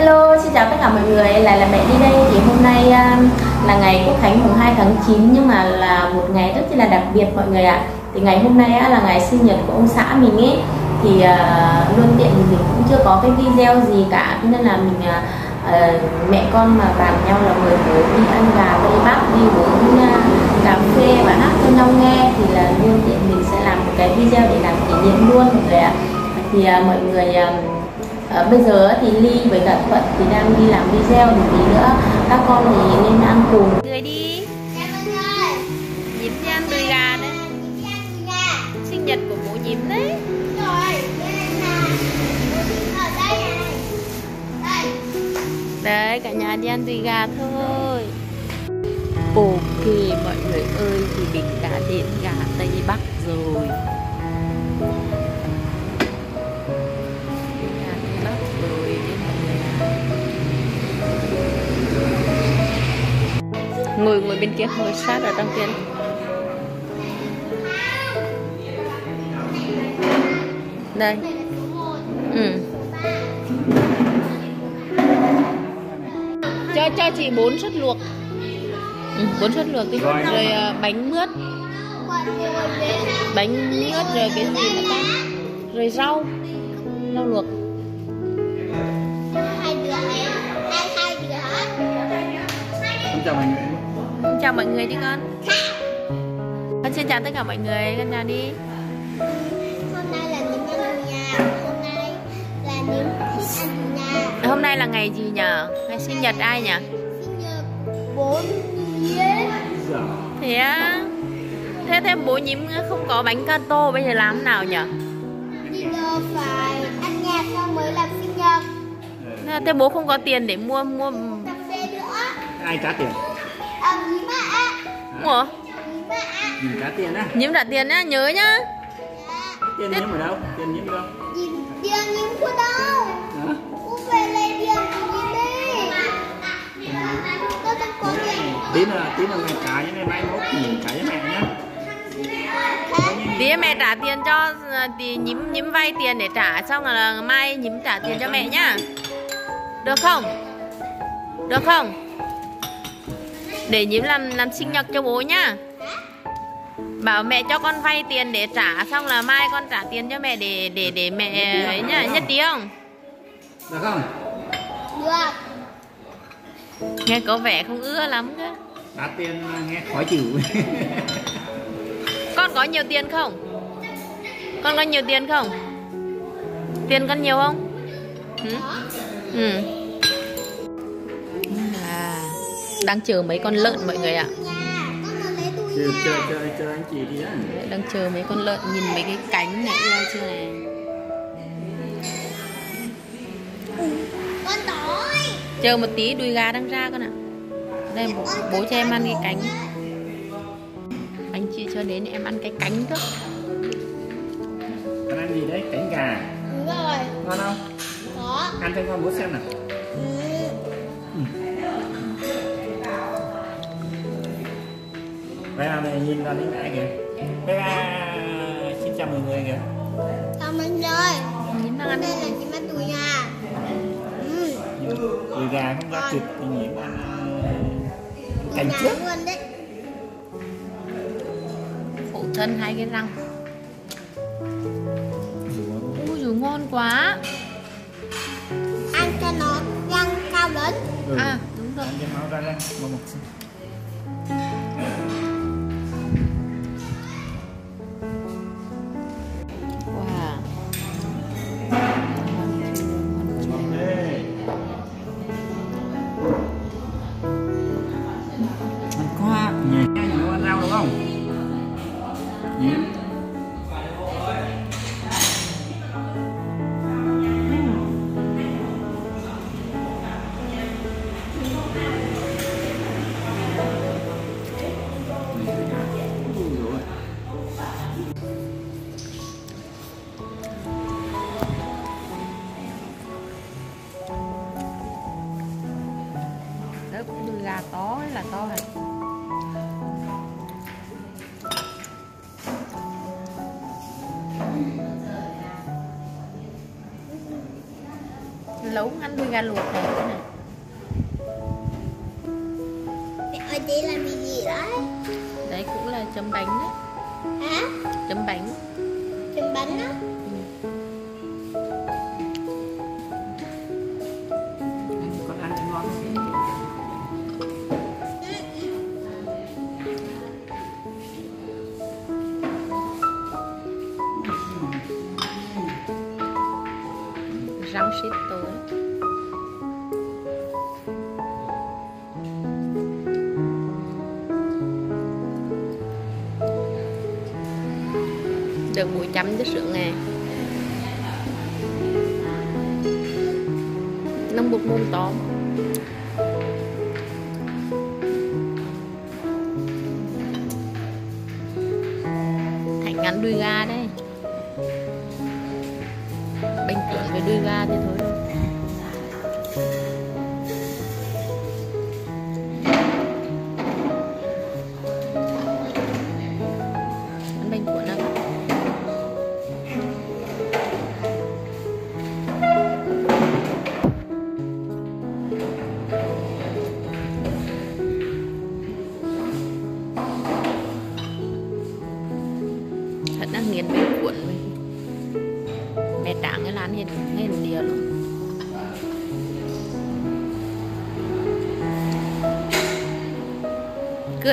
Hello, xin chào tất cả mọi người, lại là mẹ đi đây. Thì hôm nay uh, là ngày Quốc Khánh mùng 2 tháng 9 nhưng mà là một ngày rất là đặc biệt mọi người ạ. Thì ngày hôm nay uh, là ngày sinh nhật của ông xã mình ấy. Thì uh, luôn tiện mình cũng chưa có cái video gì cả. Nên là mình uh, mẹ con mà bàn nhau là mời bố đi ăn gà tây bắc đi uống uh, cà phê và hát cho nhau nghe thì là luôn tiện mình sẽ làm một cái video để làm kỷ niệm luôn mọi người ạ. Thì uh, mọi người uh, à, bây giờ thì ly với cả thuận thì đang đi làm video một tí nữa. Các con thì nên ăn cùng. Người đi. Nhím đi ăn đùi gà đấy. sinh nhật của bố nhím đấy. Đấy cả nhà đi ăn đùi gà thôi. Ok mọi người ơi thì mình đã đến bên kia ngồi sát ở trong kia. Đây. Ừ. cho cho chị bốn suất luộc. Ừ, bốn suất luộc đi. Rồi, rồi uh, bánh mướt. Bánh mướt rồi cái gì nữa ta? Rồi rau. Rau luộc. Hai đứa hai hai đứa chào mọi người đi con. Con xin chào tất cả mọi người con chào đi. Hôm nay là những ăn nhà hôm nay là những thích ăn nhà. Hôm nay là ngày gì nhở? Ngày sinh nhật ai nhỉ sinh nhật bố nhím thế á? Thế thêm bố nhím không có bánh gato bây giờ làm thế nào nhở? Bây giờ phải ăn nhà xong mới làm sinh nhật. Thế bố không có tiền để mua mua cà phê nữa. Ai trả tiền Ủa? Nhìn trả tiền á Nhiễm trả tiền á, nhớ nhá Tiền nhiễm ở đâu? Tiền nhiễm đâu? Tiền, nhiễm của đâu? Hả? Cô về lấy tiền của nhiễm đi Tôi không có tiền Tí nữa, tí nữa mẹ trả cho mẹ mai mốt trả cho mẹ nhá Tí mẹ trả tiền cho thì nhím nhím vay tiền để trả xong là mai nhím trả tiền cho mẹ nhá. Được không? Được không? Để nhím làm làm sinh nhật cho bố nhá. Bảo mẹ cho con vay tiền để trả xong là mai con trả tiền cho mẹ để để để mẹ ấy nhá. Nhất tí không? Được không? Được. Nghe có vẻ không ưa lắm cơ. Trả tiền nghe khó chịu. Con có nhiều tiền không? Con có nhiều tiền không? Tiền con nhiều không? Ừ, ừ đang chờ mấy con lợn mọi người ạ. Chờ chờ chờ chờ anh chị đi á đang chờ mấy con lợn nhìn mấy cái cánh này ưa chưa này con đói. Chờ một tí đùi gà đang ra con ạ. Đây bố, bố cho em ăn cái cánh. Anh chị cho đến em ăn cái cánh con ăn gì đấy? Cánh gà. Đúng rồi. Ngon không? Có. Ăn cho con bố xem nào này nhìn ra đến mẹ kìa. Bé xin chào mọi người kìa. Chào mọi người. Nhìn ăn Đây là chị mắt đùi gà ừ. Đùi gà không ra thịt thì nhiễm ăn cành trước. luôn đấy. Phụ thân hai cái răng. Ui dồi ngon quá. Ăn cho nó răng cao lớn. Ừ. À đúng rồi. Ăn cho máu ra răng một một lẩu ăn đùi gà luộc này cái này Mẹ ở đây làm gì gì đấy? đấy cũng là chấm bánh đấy Hả? chấm bánh Chấm bánh á? Được bụi chấm cho sữa nghe nông bột môn tóm.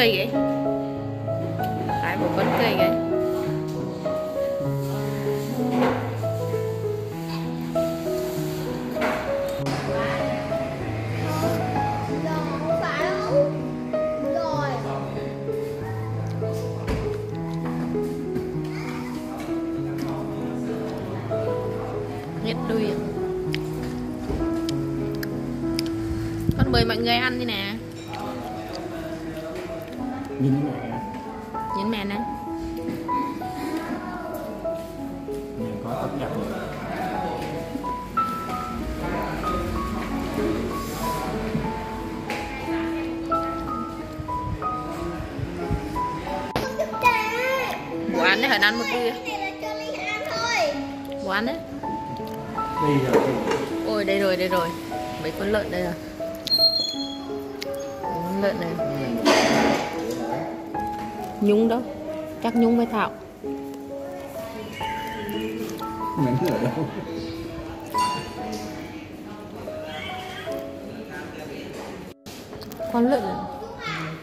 Cười vậy? Cái một con cười vậy. Rồi, hết đuôi. Con mời mọi người ăn đi nè nhìn này nhìn mẹ nè. Nhìn có tấm nhập rồi. Bố ăn đấy hãy ăn một thôi. bố ăn đấy. Rồi ôi đây rồi đây rồi. Mấy con lợn đây rồi. Con lợn này nhung đâu chắc nhung với thảo. Mình ở đâu? Con lợn.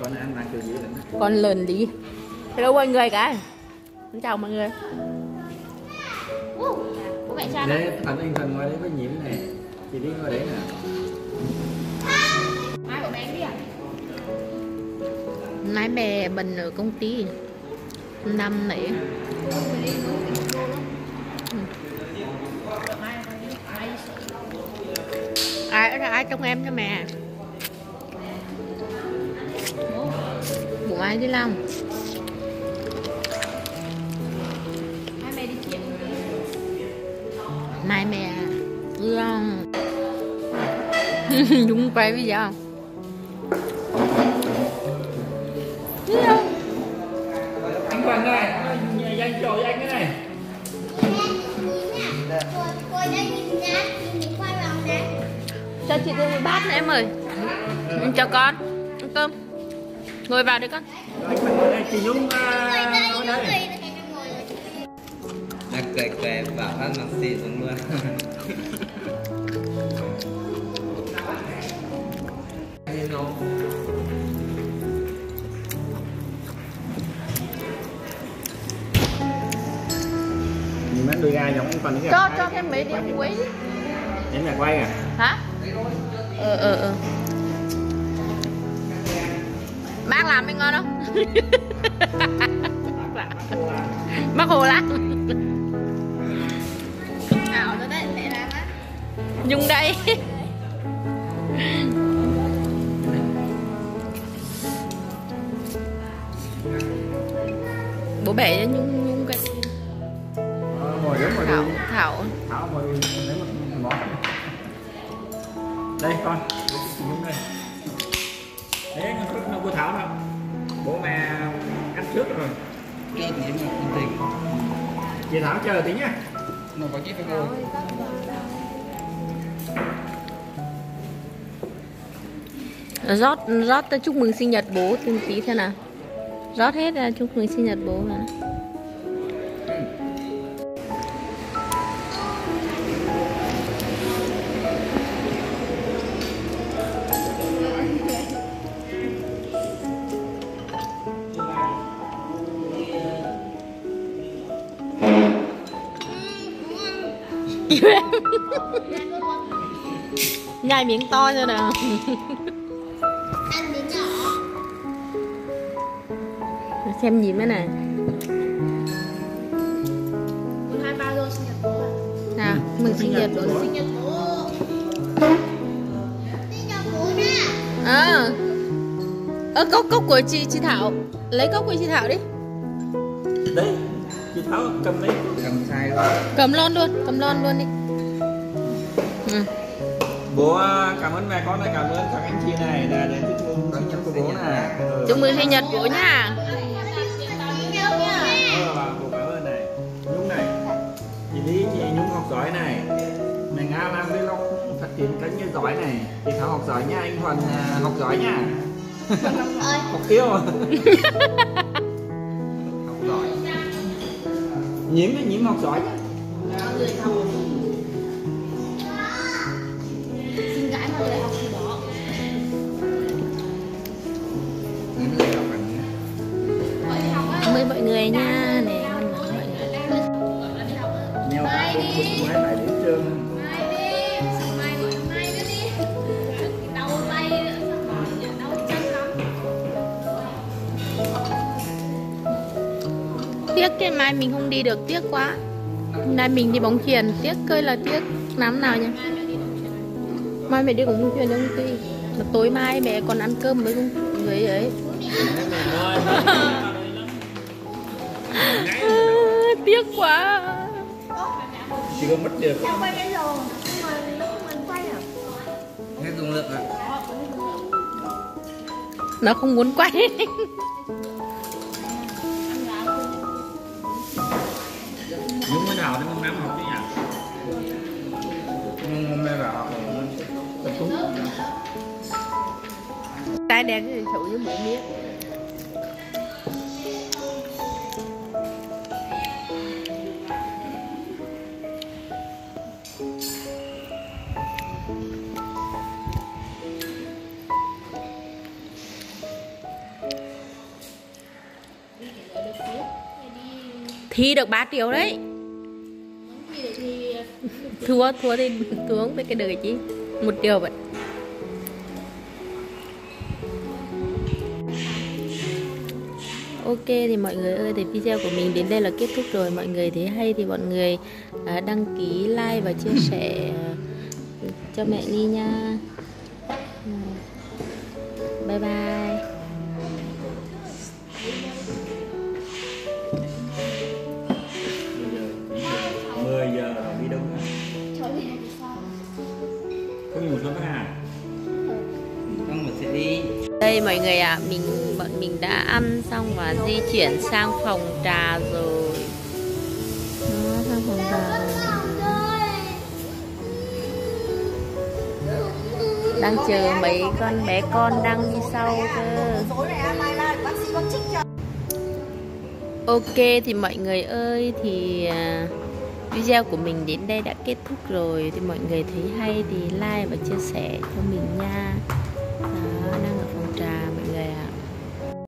Con ăn ăn kiểu gì lắm con lợn đi. Hello mọi người cái xin chào mọi người. Bố mẹ cha đấy thành anh thần ngoài đấy có nhiễm này chị đi ngoài đấy nè nay bè bình ở công ty Năm nãy. Ừ. Ai ai trong em cho mẹ? Bụng ai đi làm? Mẹ Mai mẹ Gương Đúng quay bây giờ cho chị thêm một bát nữa em ơi cho con ăn cơm. Ngồi vào đi con. Anh chị Nhung. Đã quẹt quẹt bảo ăn mặc xì xuống nhìn mấy đôi giống cái cho cho thêm mấy điểm cuối em là quay à? Hả ờ ờ ờ. Bác làm mới ngon không? Bác hồ lắm. Dùng đây bố bẻ cho nhung nhung cái Ờ, thảo thảo. Thảo đây con. Nhúng đây. Đấy nó không có thảo đâu. Bố mẹ ăn trước rồi. Cho chị em nhận tiền về thảo chờ tí nhá. Nó có chiếc phải ngồi rót rót chúc mừng sinh nhật bố từng tí thế nào. Rót hết chúc mừng sinh nhật bố mà. Kêu em Nhai miếng to cho nào ăn miếng nhỏ Xem gì cái này? Nào, mừng sinh nhật. Bố sinh nhật bố sinh nhật bố nha À Ơ cốc cốc của chị chị Thảo. Lấy cốc của chị Thảo đi tháo cầm lấy. Cầm sai luôn Cầm lon luôn, cầm lon luôn đi. Ừ. bố à, cảm ơn mẹ con này cảm ơn các anh chị này đã đến chúc mừng sinh nhật của bố này Ừ. Chúc mừng sinh nhật bố nha. Nhiều nha bà bố cảm ơn này nhung này chị lý chị nhung học giỏi này. Mẹ nga làm vlog phát triển kênh như giỏi này. Chị thảo học giỏi nha anh thuần à, học giỏi nha. Học tiêu nhiễm cái nhiễm học giỏi chứ. Tiếc cái mai mình không đi được, tiếc quá. Hôm nay mình đi bóng chuyền, tiếc cơi là tiếc. Lắm nào nha Mai mẹ đi cùng bóng chuyền công ty. Mà tối mai mẹ còn ăn cơm với công người ấy. Tiếc quá. Chỉ có mất được quay bây giờ nhưng mà nó không cần quay nào đến môn năm học chứ nhỉ hôm nay là học tập trung Cái đen thì xấu như bố biết. Thi được 3 triệu đấy Thua, thua thì thua với cái đời chứ Một điều vậy. Ok thì mọi người ơi thì video của mình đến đây là kết thúc rồi. Mọi người thấy hay thì mọi người à, đăng ký like và chia sẻ à, cho mẹ Ly nha. Ừ. Bye bye. Đây mọi người ạ. Mình bọn mình đã ăn xong và di chuyển sang phòng trà rồi. Đó, sang phòng trà rồi. Đang chờ mấy con bé con đang đi sau cơ. Ok thì mọi người ơi thì à, video của mình đến đây đã kết thúc rồi. Thì mọi người thấy hay thì like và chia sẻ cho mình nha